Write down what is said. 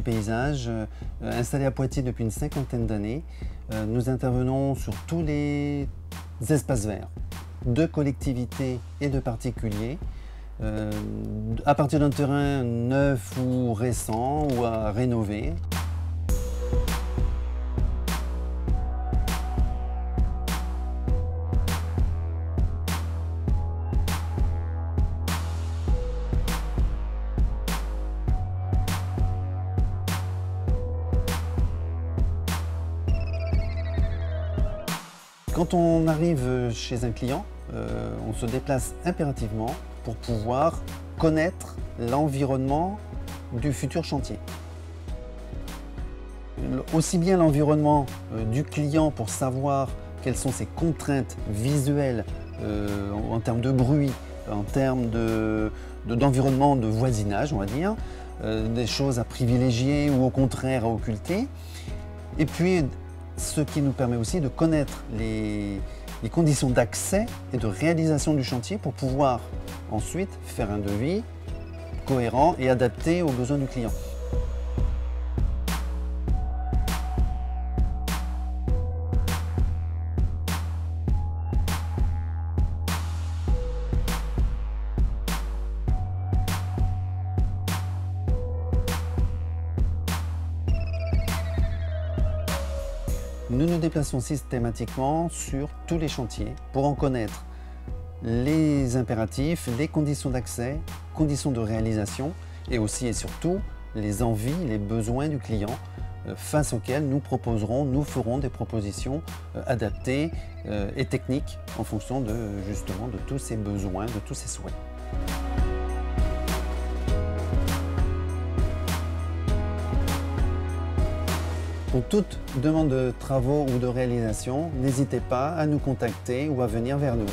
paysage, euh, installé à Poitiers depuis une cinquantaine d'années. Euh, nous intervenons sur tous les espaces verts de collectivités et de particuliers, euh, à partir d'un terrain neuf ou récent ou à rénover. Quand on arrive chez un client, euh, on se déplace impérativement pour pouvoir connaître l'environnement du futur chantier. Aussi bien l'environnement euh, du client pour savoir quelles sont ses contraintes visuelles euh, en termes de bruit, en termes d'environnement de, de, voisinage, on va dire, des choses à privilégier ou au contraire à occulter. Et puis ce qui nous permet aussi de connaître les, conditions d'accès et de réalisation du chantier pour pouvoir ensuite faire un devis cohérent et adapté aux besoins du client. Nous nous déplaçons systématiquement sur tous les chantiers pour en connaître les impératifs, les conditions d'accès, conditions de réalisation et aussi et surtout les envies, les besoins du client euh, face auxquels nous proposerons, nous ferons des propositions euh, adaptées euh, et techniques en fonction de justement de tous ses besoins, de tous ses souhaits. Pour toute demande de travaux ou de réalisation, n'hésitez pas à nous contacter ou à venir vers nous.